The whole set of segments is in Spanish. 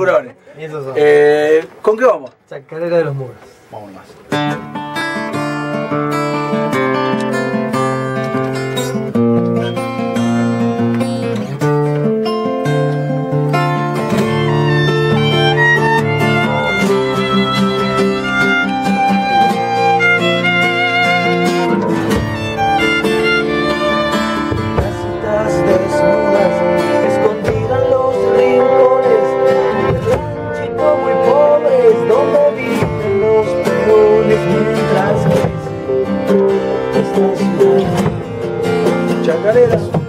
peligrones. Y esos son. Eh, ¿Con qué vamos? Chacarera de los muros. Vamos ciudad.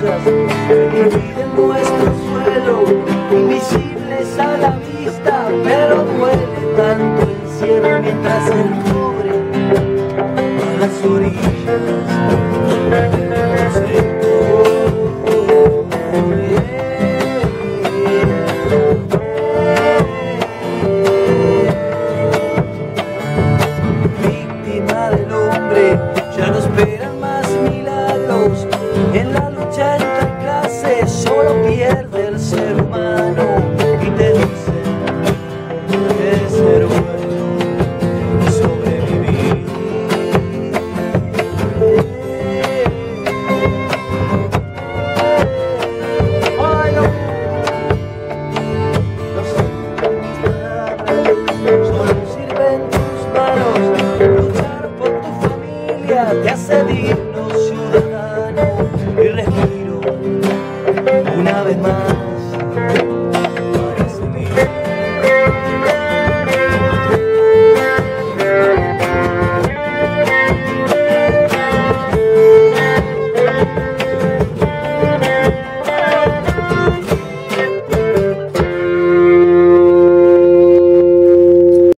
Que dividen nuestro suelo, invisibles a la vista, pero duele tanto el cielo mientras el pobre a las orillas víctima del hombre, ya no esperan más milagros. En la lucha entre clases solo pierde el ser humano y te dicen que ser bueno es sobrevivir. Ay, no. Los solo sirven tus manos, luchar por tu familia te hace ciudadano y respiro una vez más.